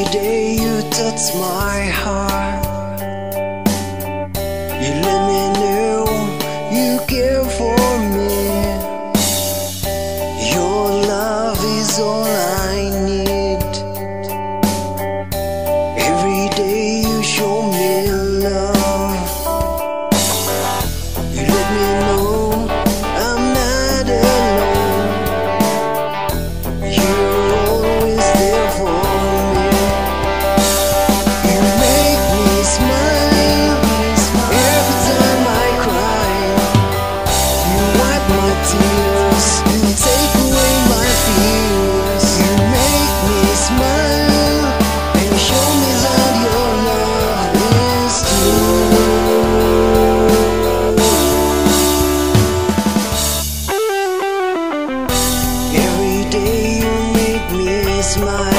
Every day you touch my heart. You let me know you care for me. Your love is all I need misma